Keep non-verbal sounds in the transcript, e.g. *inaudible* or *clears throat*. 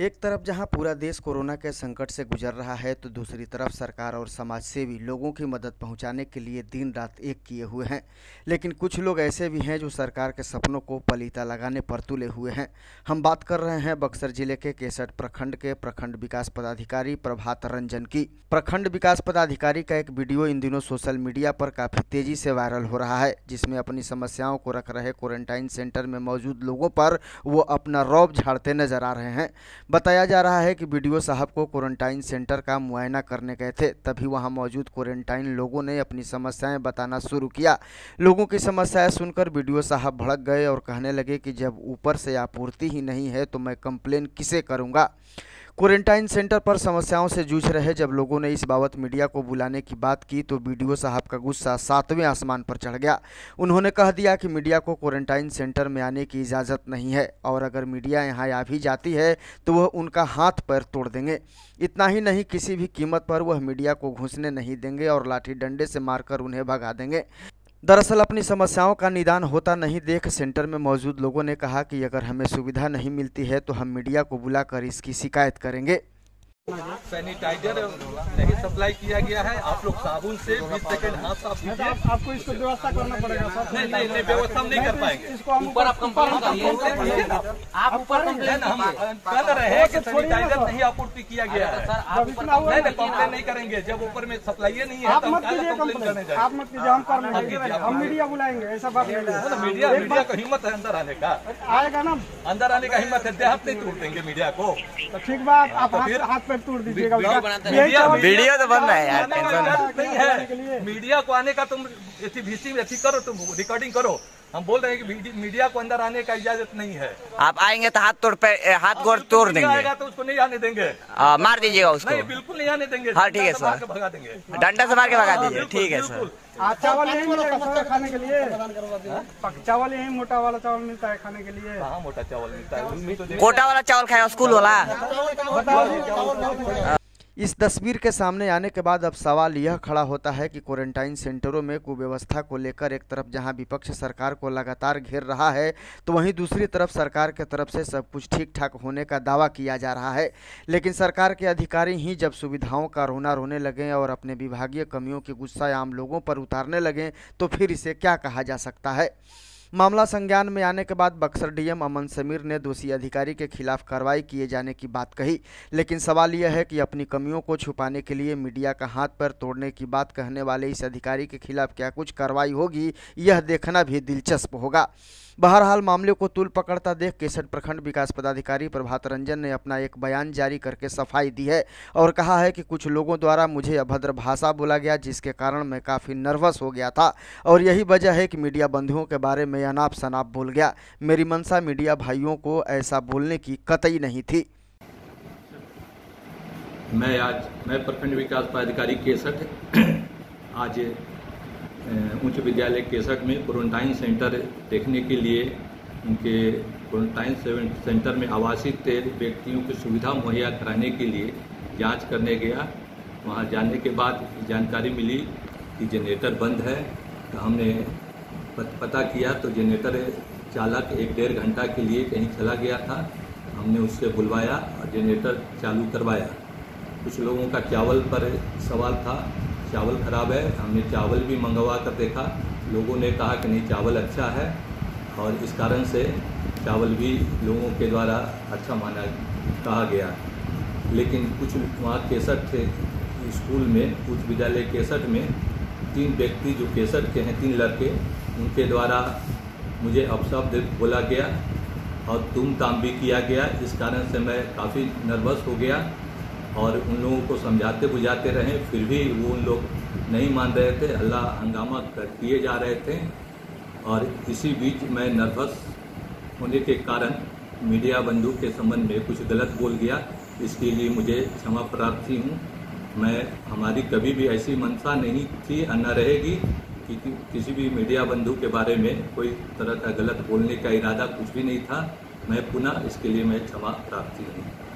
एक तरफ़ जहाँ पूरा देश कोरोना के संकट से गुजर रहा है तो दूसरी तरफ़ सरकार और समाज सेवी लोगों की मदद पहुँचाने के लिए दिन रात एक किए हुए हैं। लेकिन कुछ लोग ऐसे भी हैं जो सरकार के सपनों को पलीता लगाने पर तुले हुए हैं। हम बात कर रहे हैं बक्सर ज़िले के केसठ प्रखंड के प्रखंड विकास पदाधिकारी प्रभात रंजन की। प्रखंड विकास पदाधिकारी का एक वीडियो इन दिनों सोशल मीडिया पर काफ़ी तेज़ी से वायरल हो रहा है, जिसमें अपनी समस्याओं को रख रहे क्वारंटाइन सेंटर में मौजूद लोगों पर वो अपना रौब झाड़ते नज़र आ रहे हैं। बताया जा रहा है कि वीडियो साहब को क्वारंटाइन सेंटर का मुआयना करने गए थे, तभी वहाँ मौजूद क्वारंटाइन लोगों ने अपनी समस्याएँ बताना शुरू किया। लोगों की समस्याएँ सुनकर वीडियो साहब भड़क गए और कहने लगे कि जब ऊपर से आपूर्ति ही नहीं है तो मैं कंप्लेन किसे करूँगा? क्वारंटाइन सेंटर पर समस्याओं से जूझ रहे जब लोगों ने इस बाबत मीडिया को बुलाने की बात की तो वीडियो साहब का गुस्सा सातवें आसमान पर चढ़ गया। उन्होंने कह दिया कि मीडिया को क्वारंटाइन सेंटर में आने की इजाज़त नहीं है और अगर मीडिया यहाँ आ भी जाती है तो वह उनका हाथ पैर तोड़ देंगे। इतना ही नहीं, किसी भी कीमत पर वह मीडिया को घुसने नहीं देंगे और लाठी डंडे से मारकर उन्हें भगा देंगे। दरअसल अपनी समस्याओं का निदान होता नहीं देख सेंटर में मौजूद लोगों ने कहा कि अगर हमें सुविधा नहीं मिलती है तो हम मीडिया को बुलाकर इसकी शिकायत करेंगे। सैनिटाइजर नहीं सप्लाई किया गया है। आप लोग साबुन से 20 सेकंड हाथ साफ़ कीजिए। आपको इसको व्यवस्था करना पड़ेगा सर। नहीं नहीं नहीं व्यवस्था नहीं कर पाएँगे। इसको हम ऊपर आप कंप्लेन आप ऊपर कंप्लेन हम कह रहे हैं कि सैनिटाइजर नहीं आपूर्ति किया गया है। सर आप ऊपर नहीं नहीं कंप्लेन नहीं करेंगे। जब ऊपर में सप्लाई नहीं है आप तो मत कीजिए कंप्लेन आप मत कीजिए हम कर लेंगे हम मीडिया बुलाएँगे ऐसा बात नहीं है। तो मीडिया मीडिया को हिम्मत है अंदर आने का। आएगा ना। अंदर आने का हिम्मत है देहात नहीं तोड़ देंगे मीडिया को। तो ठीक बात आप तो हाथ पैर तोड़ दीजिएगा वीडियो बनाते यही मीडिया- तो- वीडियो तो बन रहा है यार टेंशन नहीं है मीडिया को आने का तुम ऐसी भीसी में ऐसी करो तुम रिकॉर्डिंग करो हम बोल रहे हैं कि मीडिया को अंदर आने का इजाज़त नहीं है। आप आएँगे तो हाथ तोड़ पे हाथ गोड़ तोड़ देंगे। आएगा तो उसको नहीं आने देंगे। आ, मार दीजिएगा उसको। नहीं बिल्कुल नहीं आने देंगे। हाँ, ठीक है, सर। भगा देंगे। डंडा से मार के भगा हाँ, दीजिए। ठीक है सर। चावल यही मिलेगा खाने के लिए। चावल यही मोटा वाला चावल मिलता है खाने के लिए। कहाँ मोटा चावल मिलता है? तो कोटा वाला चावल खाया स्कूल वाला? इस तस्वीर के सामने आने के बाद अब सवाल यह खड़ा होता है कि क्वारंटाइन सेंटरों में कुव्यवस्था को लेकर एक तरफ़ जहाँ विपक्ष सरकार को लगातार घेर रहा है तो वहीं दूसरी तरफ़ सरकार के तरफ़ से सब कुछ ठीक ठाक होने का दावा किया जा रहा है। लेकिन सरकार के अधिकारी ही जब सुविधाओं का रोना रोने लगें और अपने विभागीय कमियों की गुस्सा आम लोगों पर उतारने लगें तो फिर इसे क्या कहा जा सकता है? मामला संज्ञान में आने के बाद बक्सर डीएम अमन समीर ने दोषी अधिकारी के खिलाफ कार्रवाई किए जाने की बात कही, लेकिन सवाल यह है कि अपनी कमियों को छुपाने के लिए मीडिया का हाथ पर तोड़ने की बात कहने वाले इस अधिकारी के खिलाफ क्या कुछ कार्रवाई होगी, यह देखना भी दिलचस्प होगा। बहरहाल, मामले को तुल पकड़ता देख केसठ प्रखंड विकास पदाधिकारी प्रभात रंजन ने अपना एक बयान जारी करके सफ़ाई दी है और कहा है कि कुछ लोगों द्वारा मुझे अभद्र भाषा बोला गया, जिसके कारण मैं काफ़ी नर्वस हो गया था और यही वजह है कि मीडिया बंधुओं के बारे में अनाप शनाप बोल गया। मेरी मंशा मीडिया भाइयों को ऐसा बोलने की कतई नहीं थी। मैं आज, मैं प्रखंड विकास पदाधिकारी केसठ, *clears throat* आज उच्च विद्यालय केसठ में क्वारंटाइन सेंटर देखने के लिए, उनके क्वारंटाइन सेंटर में आवासित व्यक्तियों की सुविधा मुहैया कराने के लिए जाँच करने गया। वहाँ जाने के बाद जानकारी मिली कि जनरेटर बंद है। तो हमने पत- किया तो जनरेटर चालक एक डेढ़ घंटा के लिए कहीं चला गया था। हमने उससे बुलवाया और जनरेटर चालू करवाया। कुछ लोगों का चावल पर सवाल था, चावल खराब है, हमने चावल भी मंगवा कर देखा। लोगों ने कहा कि नहीं, चावल अच्छा है और इस कारण से चावल भी लोगों के द्वारा अच्छा माना, कहा गया। लेकिन कुछ वहाँ केसठ थे, स्कूल में, उच्च विद्यालय केसठ में, तीन व्यक्ति जो केसठ के हैं, तीन लड़के उनके द्वारा मुझे अपशब्द बोला गया और तुम ताम भी किया गया। इस कारण से मैं काफ़ी नर्वस हो गया और उन लोगों को समझाते बुझाते रहे। फिर भी वो उन लोग नहीं मान रहे थे। अल्लाह हंगामा कर किए जा रहे थे। और इसी बीच मैं नर्वस होने के कारण मीडिया बंधु के संबंध में कुछ गलत बोल गया। इसके लिए मुझे क्षमा प्रार्थी हूँ। मैं, हमारी कभी भी ऐसी मंशा नहीं थी न रहेगी। कि- किसी भी मीडिया बंधु के बारे में कोई तरह का गलत बोलने का इरादा कुछ भी नहीं था। मैं पुनः इसके लिए मैं क्षमा प्रार्थी हूँ